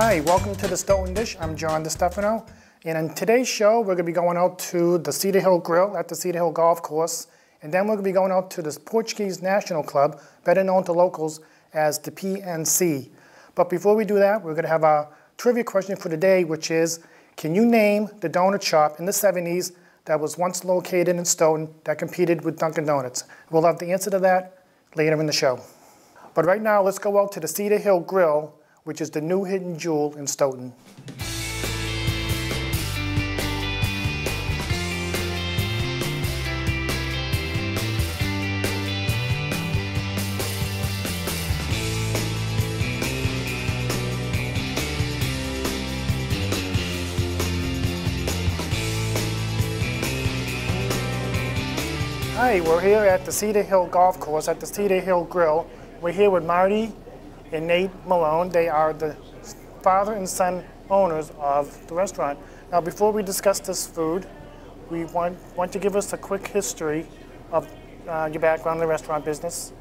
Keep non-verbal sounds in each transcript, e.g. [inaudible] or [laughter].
Hi, welcome to the Stoughton Dish. I'm John DiStefano. And on today's show, we're going to be going out to the Cedar Hill Grill at the Cedar Hill Golf Course. And then we're going to be going out to the Portuguese National Club, better known to locals as the PNC. But before we do that, we're going to have a trivia question for today, which is, can you name the donut shop in the 70s that was once located in Stoughton that competed with Dunkin' Donuts? We'll have the answer to that later in the show. But right now, let's go out to the Cedar Hill Grill, which is the new hidden jewel in Stoughton. Hi, we're here at the Cedar Hill Golf Course at the Cedar Hill Grill. We're here with Marty and Nate Malone. They are the father and son owners of the restaurant. Now, before we discuss this food, we want, want to give us a quick history of uh, your background in the restaurant business,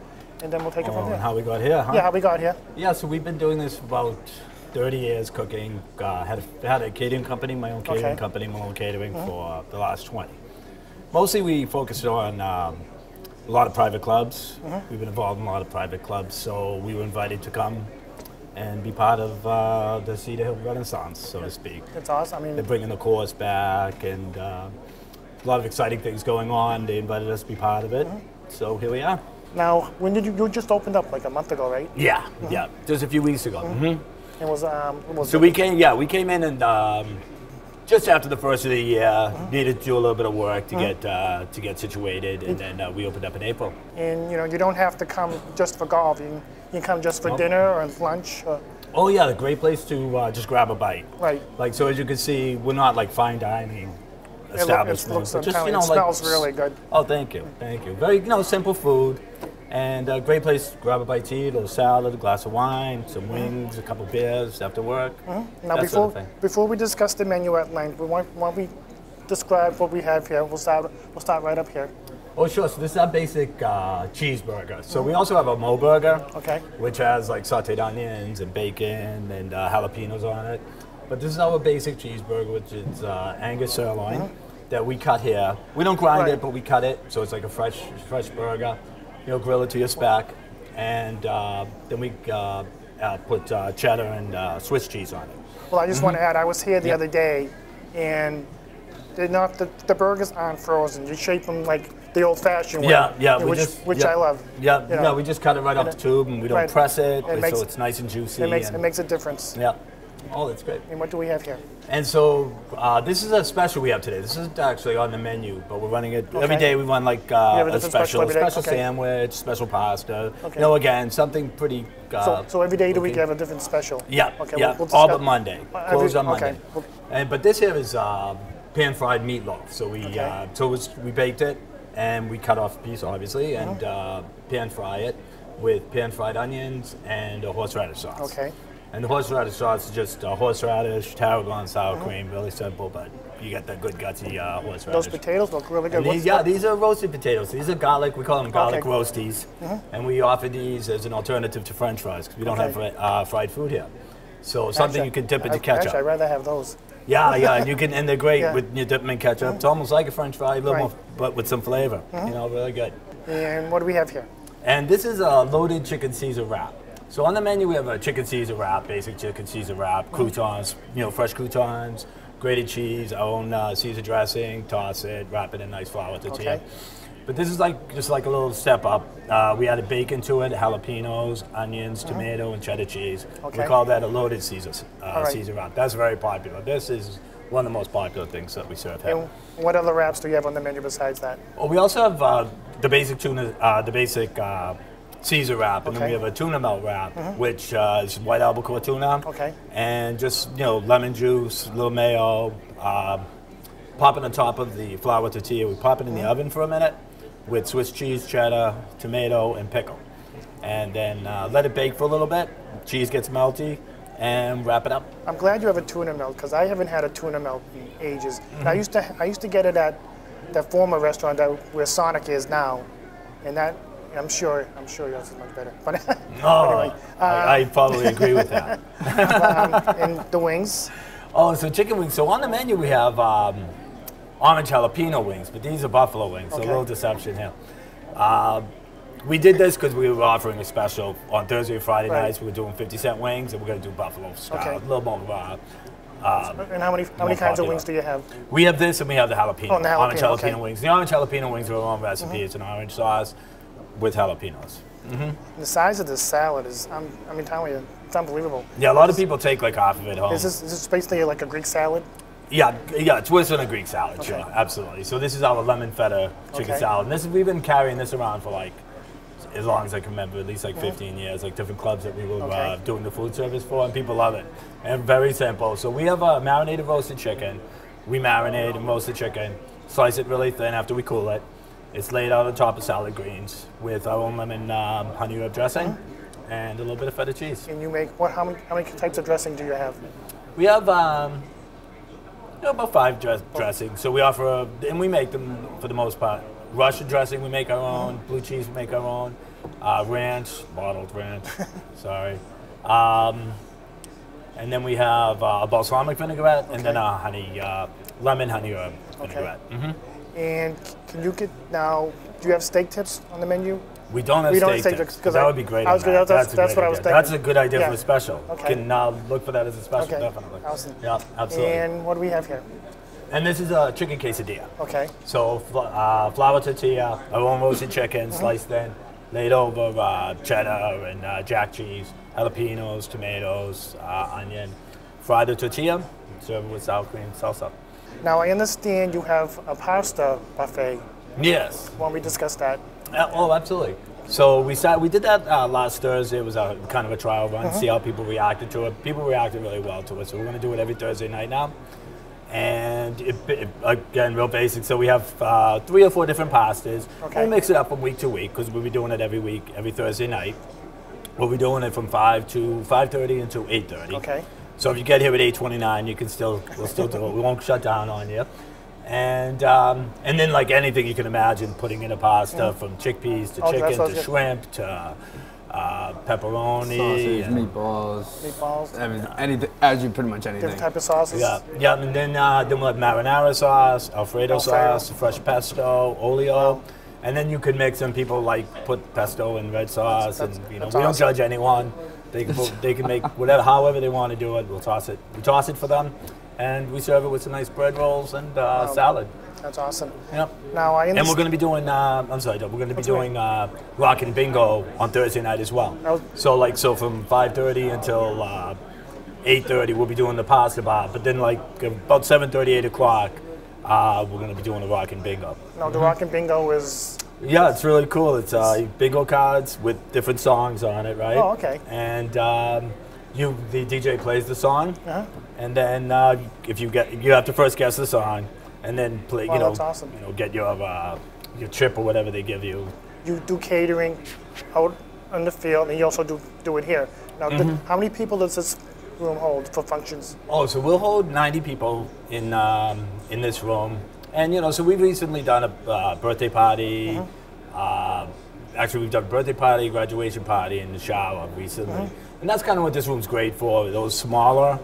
and then we'll take it from Oh, there. how we got here, huh? yeah, how we got here. Yeah, so we've been doing this about 30 years cooking. Uh, had, a, had a catering company, my own catering Okay. Company, Malone Catering, for the last 20. Mostly we focused on um, a lot of private clubs. Mm-hmm. We've been involved in a lot of private clubs, so we were invited to come and be part of uh, the Cedar Hill Renaissance, so to speak. It's awesome. I mean, They're bringing the course back and uh, a lot of exciting things going on. They invited us to be part of it, Mm-hmm. so here we are. now, when did you, you just opened up like a month ago, right? Yeah, yeah, just a few weeks ago. Mhm. It was, um, it was So we came, yeah, we came in and um, just after the first of the year, needed to do a little bit of work to get uh, to get situated, and then uh, we opened up in April. and you know, you don't have to come just for golf. You can, you can come just for Oh. dinner or lunch. Or, Oh yeah, a great place to uh, just grab a bite. right. Like so, as you can see, we're not like fine dining It, look, it looks, just you you, know, it like smells really good. Oh, thank you, thank you. Very, you know, simple food, and a great place to grab a bite to eat, a little salad, a glass of wine, some wings, a couple beers after work. Now, before sort of before we discuss the menu at length, we want, want we describe what we have here. We'll start we'll start right up here. Oh, sure. So this is our basic uh, cheeseburger. So we also have a Mo burger, Okay. which has like sautéed onions and bacon and uh, jalapenos on it. But this is our basic cheeseburger, which is uh, Angus sirloin that we cut here. We don't grind Right. it, but we cut it, so it's like a fresh, fresh burger. You know, grill it to your spec, and uh, then we uh, uh, put uh, cheddar and uh, Swiss cheese on it. Well, I just want to add, I was here the Yep. other day, and they're not the, the burgers aren't frozen. You shape them like the old-fashioned way. Yeah, yeah, which just- which yeah. I love. Yeah, You know, no, we just cut it right off the tube, and we don't right. press it, It makes- so it's nice and juicy. It makes and, it makes a difference. yeah. Oh, that's great. And what do we have here? And so uh, this is a special we have today. This isn't actually on the menu, but we're running it every Okay. day. We run like uh, a special special, every special Okay. sandwich, special pasta. Okay. You know, again, something pretty. Uh, So, so every day of the week okay. you have a different special. Yeah, Okay. yeah. We'll, we'll all but Monday. Uh, every- Closed on. Monday. Well- And but this here is uh, pan fried meatloaf. So we Okay. uh, so was, we baked it and we cut off a piece obviously and Uh-huh. uh, pan fry it with pan fried onions and a horseradish sauce. Okay. And the horseradish sauce is just uh, horseradish, tarragon, sour Uh-huh. cream, really simple, but you get that good gutsy uh, horseradish. Those potatoes look really good. And these, yeah, these are roasted potatoes. These are garlic. We call them garlic Okay. Roasties, and we offer these as an alternative to French fries because we don't Okay. have uh, fried food here. So something Actually, you can dip into ketchup. Actually, I'd rather have those. yeah, yeah, and you can, [laughs] and they're great Yeah. with you dip them in ketchup. It's almost like a French fry, a little Right. more, but with some flavor. You know, really good. And what do we have here? And this is a loaded chicken Caesar wrap. So on the menu we have a chicken Caesar wrap, basic chicken Caesar wrap, croutons, you know, fresh croutons, grated cheese, our own uh, Caesar dressing, toss it, wrap it in nice flour tortilla. Okay. But this is like just like a little step up. Uh, we added bacon to it, jalapenos, onions, tomato, and cheddar cheese. Mm-hmm. Okay. We call that a loaded Caesar uh, right. Caesar wrap. That's very popular. This is one of the most popular things that we serve here. And what other wraps do you have on the menu besides that? Well, we also have uh, the basic tuna, uh, the basic uh, Caesar wrap, and then we have a tuna melt wrap, which uh, is white albacore tuna. Okay. And just you know, lemon juice, a little mayo, uh, pop it on top of the flour tortilla. We pop it in the oven for a minute with Swiss cheese, cheddar, tomato, and pickle, and then uh, let it bake for a little bit. Cheese gets melty, and wrap it up. I'm glad you have a tuna melt because I haven't had a tuna melt in ages. I used to I used to get it at that former restaurant that where Sonic is now, and that I'm sure I'm sure yours is much better. [laughs] But Oh. anyway, I, I probably agree with that. [laughs] and the wings. Oh, so chicken wings. So on the menu we have um, orange jalapeno wings, but these are buffalo wings. So a little deception here. Uh, we did this because we were offering a special on Thursday and Friday Right. nights. We were doing 50 cent wings, and we're going to do buffalo style, Okay. a little more. Uh, uh, And how many how many More kinds of wings do you have? we have this, and we have the jalapeno. Oh, the orange jalapeno, jalapeno okay. Wings. The orange jalapeno wings are our own recipe. It's an orange sauce with jalapenos. The size of this salad is, I'm, I mean, telling you, it's unbelievable. Yeah, a lot of people take like half of it home. Is this, is this basically like a Greek salad? Yeah, yeah, it's worse than a Greek salad, Okay. sure, absolutely. So this is our lemon feta chicken Okay. salad. And this we've been carrying this around for like as long as I can remember, at least like Mm-hmm. 15 years, like different clubs that we were uh, doing the food service for, and people love it. And very simple. So we have a marinated roasted chicken. We marinate and roast the chicken, slice it really thin after we cool it. It's laid out on top of salad greens with our own lemon um, honey herb dressing Mm-hmm. and a little bit of feta cheese. And you make, what, how many, how many types of dressing do you have? We have um, you know, about five dress- dressings. So we offer, a, and we make them for the most part. Russian dressing, we make our own. Blue cheese, we make our own. Uh, ranch, bottled ranch. [laughs] sorry. Um, and then we have uh, a balsamic vinaigrette, and then a honey, uh, lemon honey herb vinaigrette. hmm And can you get, now, do you have steak tips on the menu? We don't have We don't steak have steak tips, tips, 'cause 'cause that I- would be great. I was that. that's- a that's great what I was idea. That's a good idea Yeah. for a special. Okay. Can now look for that as a special, Okay. definitely. Awesome. Yeah, absolutely. And what do we have here? and this is a chicken quesadilla. Okay. So uh, flour tortilla, our own roasted chicken, sliced thin, laid over uh, cheddar and uh, jack cheese, jalapenos, tomatoes, uh, onion. Fry the tortilla, serve it with sour cream salsa. Now, I understand you have a pasta buffet. Yes. Why don't we discuss that? Uh, oh, absolutely. So we sat, we did that uh, last Thursday. It was a kind of a trial run, see how people reacted to it. People reacted really well to it, so we're going to do it every Thursday night now. And it, it, again, real basic. So we have uh, three or four different pastas. Okay. We mix it up from week to week because we'll be doing it every week, every Thursday night. We'll be doing it from five to five thirty until eight thirty. Okay. So if you get here at eight twenty nine, you can still we'll still do it. We won't shut down on you. And um, and then like anything you can imagine, putting in a pasta from chickpeas to Oh, chicken what to was shrimp to uh, pepperoni. Sausage, and- meatballs. Meatballs. I mean, anything. As you pretty much anything. Different type of sauces? Yeah, yeah, and then uh, then we'll have marinara sauce, Alfredo, Alfredo. sauce, fresh pesto, olio, and then you can mix them. People like put pesto and red sauce, That's- and you know that's we don't judge anyone. They can put, they can make whatever, however they want to do it. We'll toss it. We toss it for them, and we serve it with some nice bread rolls and uh, salad. That's awesome. Yep. Now, I And we're going to be doing. Uh, I'm sorry, we're going to be That's all right. doing uh, rock and bingo on Thursday night as well. Oh. So like, so from 5:30 until uh, 8:30, we'll be doing the pasta bar. But then like about 7:30, 8 o'clock, uh, we're going to be doing the rock and bingo. No, the Rock and Bingo is. Yeah, it's really cool. It's uh, bingo cards with different songs on it, right? Oh, okay. And um, you, the DJ plays the song, Uh-huh. and then uh, if you get, you have to first guess the song, and then play. Wow, you know, that's awesome. you know, get your uh, your chip or whatever they give you. You do catering out on the field, and you also do, do it here. Now, Mm-hmm. how many people does this room hold for functions? Oh, so we'll hold 90 people in um, in this room, and you know, so we've recently done a uh, birthday party. Mm-hmm. Uh, actually, we've done a birthday party, graduation party, and the shower recently, Mm-hmm. and that's kind of what this room's great for. Those smaller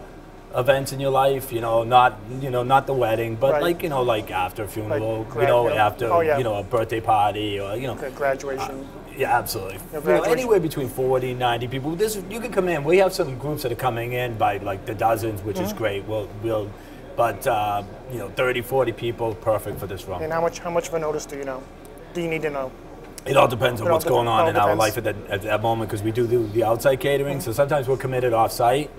events in your life, you know, not you know not the wedding, but Right. like you know like after a funeral, grad- you know, yeah. after Oh, yeah. you know a birthday party or you know. Okay, graduation. Yeah, absolutely. You know, anywhere between 40, 90 people. This you can come in. We have some groups that are coming in by like the dozens, which Mm-hmm. is great. We'll, we'll but uh, you know, 30, 40 people, perfect for this room. And how much how much of a notice do you know? Do you need to know? It all depends on all what's going on in our life at that, at that moment because we do the, the outside catering. Mm-hmm. So sometimes we're committed off site.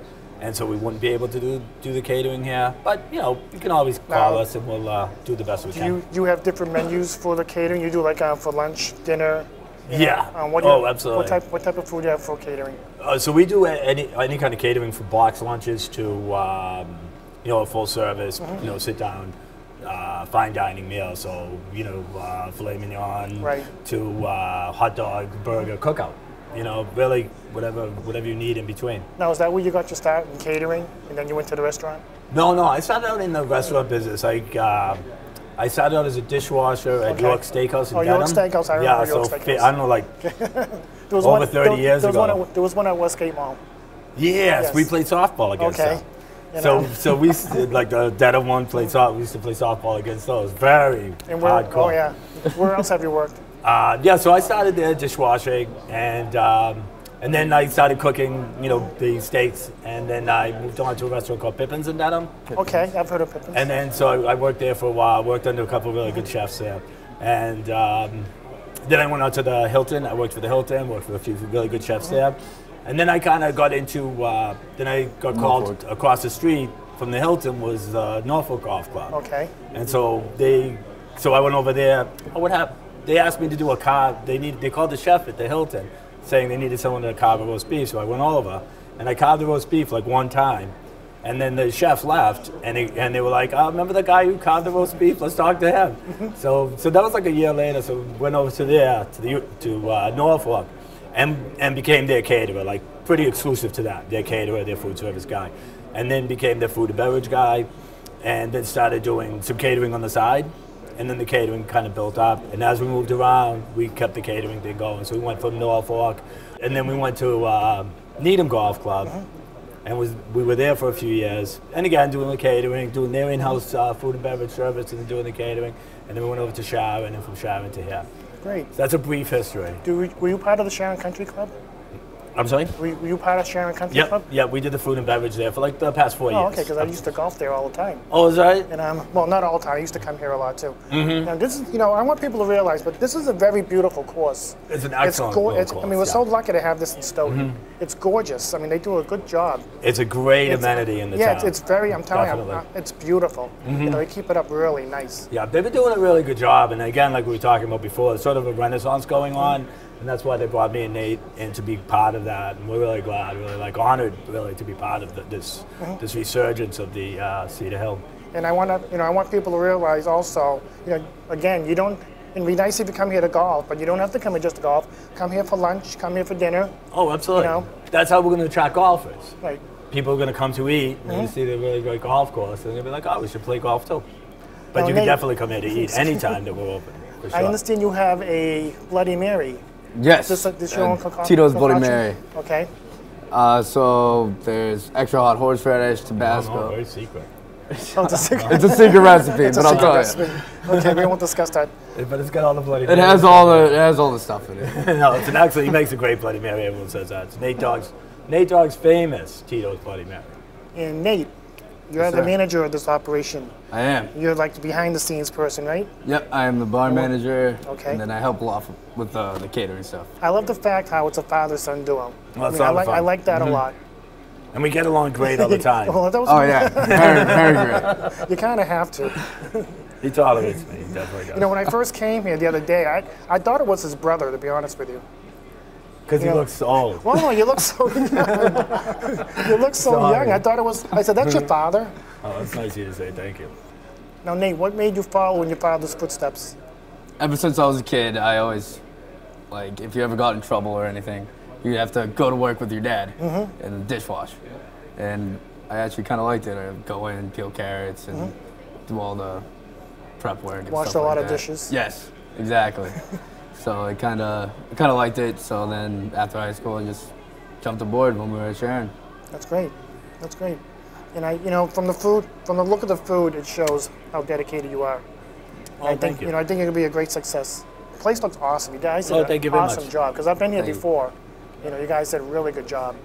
And so we wouldn't be able to do, do the catering here. But, you know, you can always call Now- us and we'll uh, do the best we Do can. you you have different menus for the catering? You do like uh, for lunch, dinner. Yeah. Um, what do you, Oh, absolutely. What type what type of food do you have for catering? Uh, so we do any any kind of catering from box lunches to um, you know a full service, Mm-hmm. you know sit down, uh, fine dining meal. So you know uh, filet mignon Right. to uh, hot dog, burger, cookout. You know really whatever whatever you need in between. Now, is that where you got your start in catering, and then you went to the restaurant? No, no, I started out in the restaurant business. I uh, I started out as a dishwasher at Okay. York Steakhouse in Oh, York Dedham. Steakhouse, I yeah, remember so York fi- Steakhouse. I don't know like There [laughs] there was over one, 30 there, years there was ago. One at, there was one at Westgate Mall. Yes, Yes. we played softball against Okay. them. You So, know? so we used to, like the Dedham one played softball. We used to play softball against those. Very And where, hardcore. oh yeah, where else have you worked? [laughs] Uh, yeah, so I started there dishwashing, and um, and then I started cooking, you know, the steaks, and then I moved on to a restaurant called Pippins in Dedham, Okay, I've heard of Pippins. and then so I, I worked there for a while. Worked under a couple of really good chefs there, and um, then I went out to the Hilton. I worked for the Hilton, worked for a few really good chefs there, and then I kind of got into. Uh, then I got called across the street from the Hilton was uh, Norfolk Golf Club. okay, And so they, so I went over there. Oh, what happened? They asked me to do a carve. They need. They called the chef at the Hilton, saying they needed someone to carve a roast beef. So I went over, and I carved the roast beef like one time, and then the chef left, and they, and they were like, "Oh, remember the guy who carved the roast beef? Let's talk to him." [laughs] so so that was like a year later. So went over to there to the to uh, Norfolk, and and became their caterer, like pretty exclusive to that. Their caterer, their food service guy, and then became their food and beverage guy and then started doing some catering on the side. And then the catering kind of built up. And as we moved around, we kept the catering thing going. So we went from Norfolk, and then we went to uh, Needham Golf Club, and was we were there for a few years. And again, doing the catering, doing their in-house uh, food and beverage service, and then doing the catering. And then we went over to Sharon, and from Sharon to here. Great. So that's a brief history. Do we, were you part of the Sharon Country Club? I'm sorry. Were you, were you part of Sharon Country Yep, Club? yeah, we did the food and beverage there for like the past four Oh, years. Oh okay, because I used to golf there all the time. Oh, is that right? And um, well, not all the time. I used to come here a lot too. Mm-hmm. Now this is, you know, I want people to realize, but this is a very beautiful course. It's an It's excellent go- little it's, I mean, we're so lucky to have this in Stoughton. It's gorgeous. I mean, they do a good job. It's a great It's- amenity in the yeah, town. it's, it's very. I'm telling you, Definitely. Mm-hmm. uh, it's beautiful. You know, they keep it up really nice. Yeah, they've been doing a really good job, and again, like we were talking about before, there's sort of a renaissance going on, and that's why they brought me and Nate in to be part of that, and we're really glad, really like honored, really to be part of the, this Mm-hmm. this resurgence of the uh, Cedar Hill. And I want to, you know, I want people to realize also, you know, again, you don't. It'd be nice if you come here to golf, but you don't have to come here just to golf. Come here for lunch. Come here for dinner. Oh, absolutely. You know? That's how we're going to attract golfers. Right. People are going to come to eat, and Mm-hmm. see the really great golf course, and they'll be like, "Oh, we should play golf too." But Now, you can Nate- definitely come here to eat [laughs] anytime that we're open. Sure. I understand you have a Bloody Mary. Yes. Is this, this your uh, own concoction? Tito's Bloody? Mary. Okay. Uh, so there's extra hot horseradish, Oh, no, Tabasco. very secret. Oh, [laughs] it's a secret. It's a secret recipe, It's a but I'll tell recipe. Okay, we won't discuss that. [laughs] But it's got all the bloody. It has all the it has all the stuff in it. [laughs] no, it's an excellent. He makes a great Bloody Mary. Everyone says that. It's Nate Dogg's. Nate Dogg's famous Tito's Bloody Mary. And Nate, you're Yes, the sir. manager of this operation. I am. You're like the behind the scenes person, right? Yep, I am the bar oh. manager. Okay. And then I help a lot with the, uh, the catering stuff. I love the fact how it's a father-son duo. Well, I, it's mean, I, all like, fun. I like that a mm-hmm. lot. And we get along great all the [laughs] time. Well, that was, Oh yeah, [laughs] very very great. You kind of have to. [laughs] He tolerates me. He definitely does. You know, when I first came here the other day, I, I thought it was his brother, to be honest with you. Because he you know- looks old. Well, no, you look so young. [laughs] you look so Sorry. young. I thought it was. I said, "That's your father." Oh, that's nice of you to say. Thank you. Now, Nate, what made you follow in your father's footsteps? Ever since I was a kid, I always like if you ever got in trouble or anything, you have to go to work with your dad Mm-hmm. in the dishwash. And I actually kind of liked it. I would go in, and peel carrots, and do all the prep work. And. Washed a lot like of that. dishes. Yes, exactly. [laughs] so I kind of kind of liked it. So then after high school, I just jumped aboard when we were at Sharon. That's great. That's great. And I, you know, from the food, from the look of the food, it shows how dedicated you are. Oh, I think, thank you. you know, I think it could be a great success. The place looks awesome. You guys did Oh, an thank you very awesome much. job because I've been here Thank before. You know, you guys did a really good job.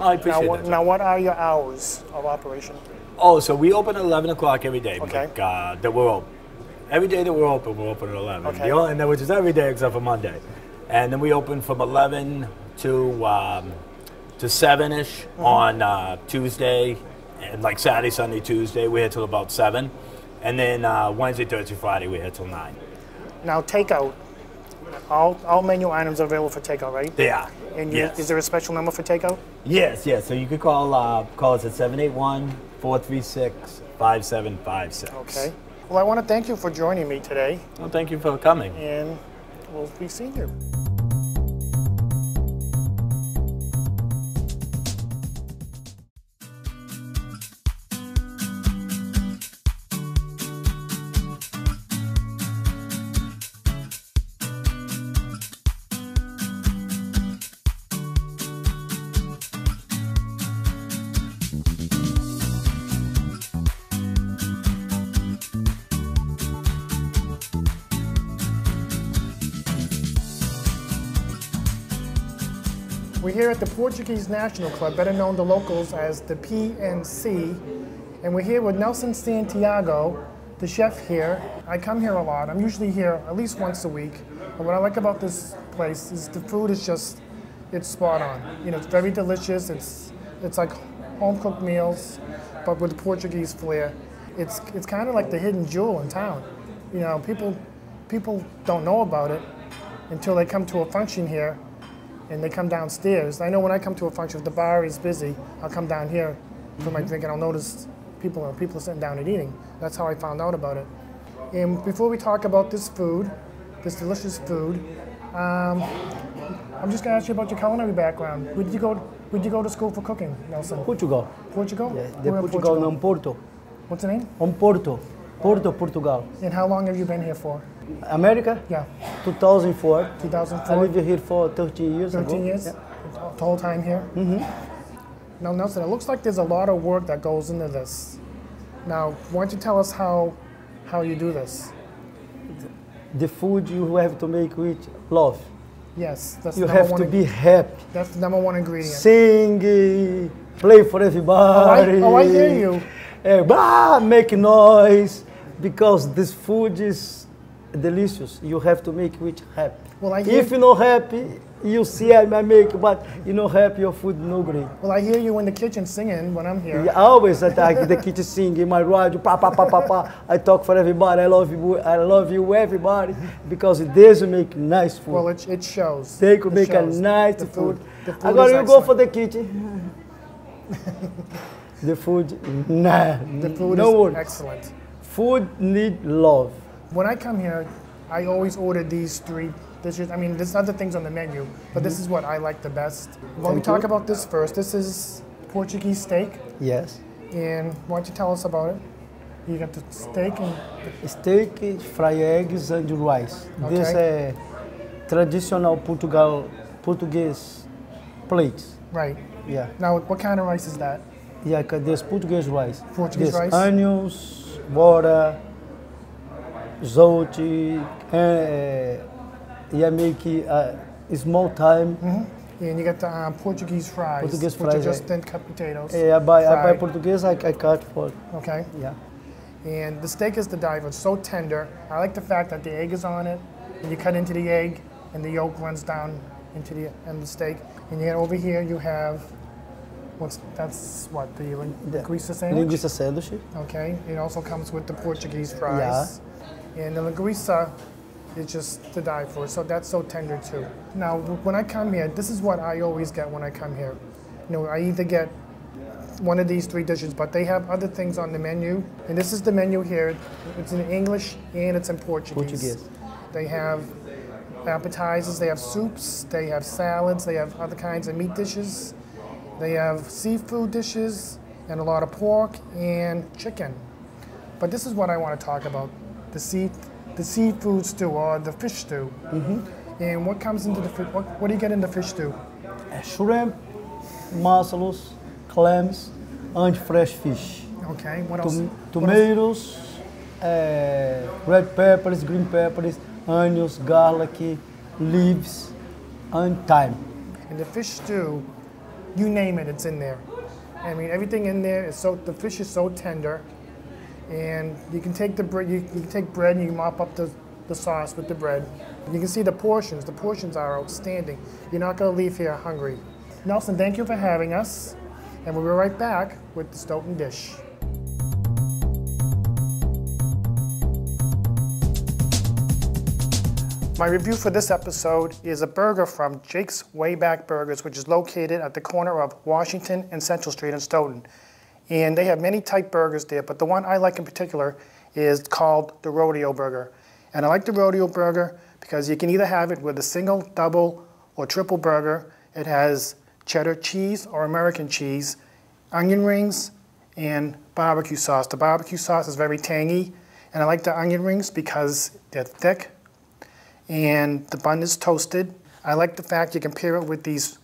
Oh, I Now, appreciate what, that. now, what are your hours of operation? Oh, so we open at 11 o'clock every day. Okay. Like, uh, that we're open. Every day that we're open, we're open at 11. Okay. The only, and then, which is every day except for Monday. And then we open from 11 to um, to 7-ish Mm-hmm. on uh, Tuesday. And like Saturday, Sunday, Tuesday, we're here till about 7. And then uh, Wednesday, Thursday, Friday, we're here till 9. Now, takeout. All, all menu items are available for takeout, right? They are. And you, yes. is there a special number for takeout? Yes, yes. So you could call uh, call us at 781-436-5756. Okay. Well, I want to thank you for joining me today, Well, thank you for coming. and we'll be seeing you. We're here at the Portuguese National Club, better known to locals as the PNC, and we're here with Nelson Santiago, the chef here. I come here a lot. I'm usually here at least once a week. But what I like about this place is the food is just, it's spot on. You know, it's very delicious. It's, it's like home cooked meals, but with Portuguese flair. It's, it's kind of like the hidden jewel in town. You know, people, people don't know about it until they come to a function here and they come downstairs. I know when I come to a function, if the bar is busy, I'll come down here for my drink and I'll notice people are, people are sitting down and eating. That's how I found out about it. And before we talk about this food, this delicious food, um, I'm just gonna ask you about your culinary background. Where did you go? Where did you go to school for cooking, Nelson? Portugal. Portugal. Yeah, the in Portugal, não Porto. What's the name? On Porto. Porto, Portugal. And how long have you been here for? America, Yeah, 2004. 2004. I lived here for 13 years 13 ago. years? Yeah. The whole time here? Mm-hmm. Now, Nelson, it looks like there's a lot of work that goes into this. Now, why don't you tell us how, how you do this? The food you have to make with love. Yes, that's You the number have to be happy. That's the number one ingredient. Sing, eh, play for everybody. oh, I hear you. Eh, bah, make noise because this food is delicious. You have to make it happy. Well, I if you're not happy, you see I make, but you're not happy, your food no great. Well, I hear you in the kitchen singing when I'm here. Yeah, always attack the kitchen singing my radio, pa pa pa pa pa. I talk for everybody. I love you. I love you, everybody, because this make nice food. Well, it, it shows. they could It make a nice The food. The food I'm gonna go for the kitchen. [laughs] the food, nah, The food no is excellent. Food need love. When I come here, I always order these three dishes. I mean, there's other things on the menu, but this mm-hmm. is what I like the best. When we talk about this first, this is Portuguese steak, Yes. and why don't you tell us about it? You got the steak and Steak, fried eggs and rice. This Okay. is traditional Portugal Portuguese plates. right. Yeah. Now, what kind of rice is that? Yeah, this Portuguese rice. Portuguese this rice? Onions, water, salt, and yeah, make uh, small time. And you got the um, Portuguese fries, Portuguese which are just eh. thin cut potatoes. Yeah, I buy, I buy. Portuguese, I, I cut for, Okay. yeah. And the steak is the diver. It's so tender. I like the fact that the egg is on it, and you cut into the egg, and the yolk runs down into the and the steak. And yet over here you have, what's that's what the lin- The linguiça sandwich. Linguiça sandwich. Okay. It also comes with the Portuguese fries. And the linguiça is just to die for. So that's so tender too. Now when I come here, this is what I always get when I come here. You know, I either get one of these three dishes, but they have other things on the menu. And this is the menu here. It's in English and it's in Portuguese. Portuguese. They have appetizers, they have soups, they have salads, they have other kinds of meat dishes, they have seafood dishes, and a lot of pork and chicken. But this is what I want to talk about the sea, the seafood stew or the fish stew. And what comes into the fish? What, what do you get in the fish stew? Uh, Shrimp, mussels, clams, and fresh fish. Okay. What else? Tom- What else? tomatoes, uh, red peppers, green peppers, onions, garlic, leaves, and thyme. And the fish stew, you name it, it's in there. I mean, everything in there is so, the fish is so tender. And you can take the bread, you, you can take bread and you mop up the, the sauce with the bread. You can see the portions. The portions are outstanding. You're not going to leave here hungry. Nelson, thank you for having us. And we'll be right back with the Stoughton dish. My review for this episode is a burger from Jake's Wayback Burgers, which is located at the corner of Washington and Central Street in Stoughton. And they have many type burgers there, but the one I like in particular is called the Rodeo Burger. And I like the Rodeo Burger because you can either have it with a single, double, or triple burger. It has cheddar cheese or American cheese, onion rings, and barbecue sauce. The barbecue sauce is very tangy, and I like the onion rings because they're thick and the bun is toasted. I like the fact you can pair it with these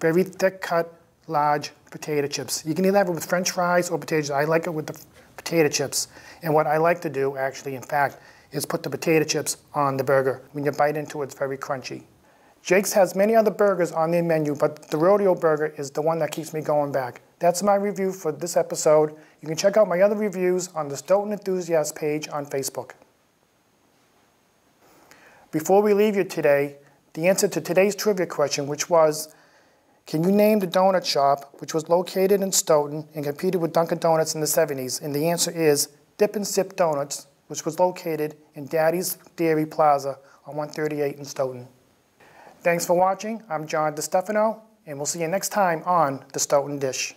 very thick cut, large potato chips. You can either have it with french fries or potatoes. I like it with the potato chips. And what I like to do, actually, in fact, is put the potato chips on the burger. When you bite into it, it's very crunchy. Jake's has many other burgers on their menu, but the rodeo burger is the one that keeps me going back. That's my review for this episode. You can check out my other reviews on the Stoughton Enthusiast page on Facebook. Before we leave you today, the answer to today's trivia question, which was, can you name the donut shop which was located in Stoughton and competed with Dunkin' Donuts in the 70s? And the answer is Dip and Sip Donuts, which was located in Daddy's Dairy Plaza on 138 in Stoughton. Thanks for watching. I'm John DiStefano, and we'll see you next time on The Stoughton Dish.